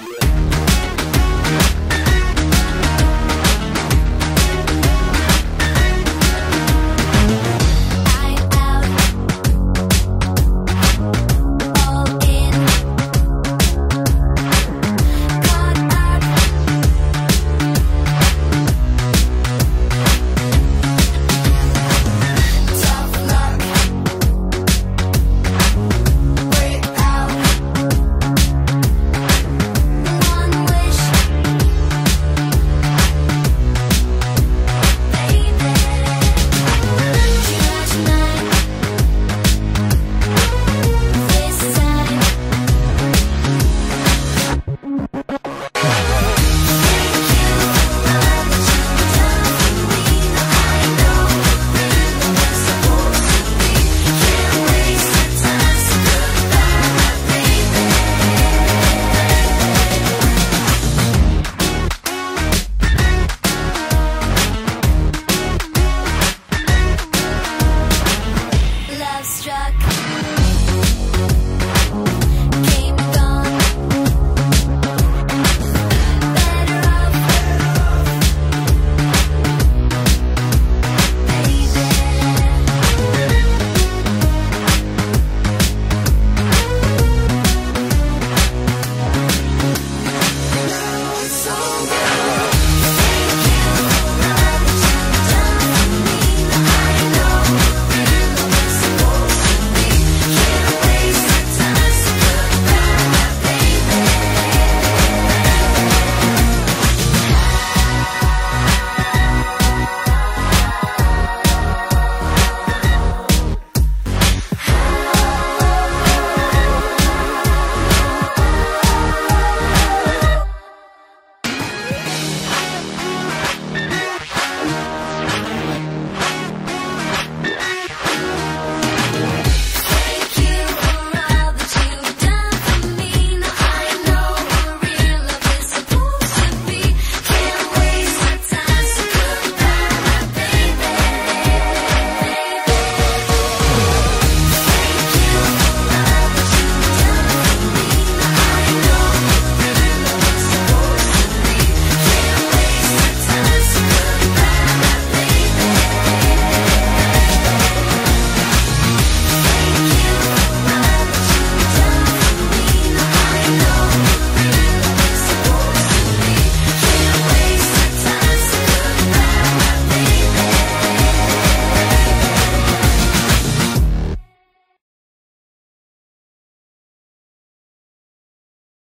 Yeah.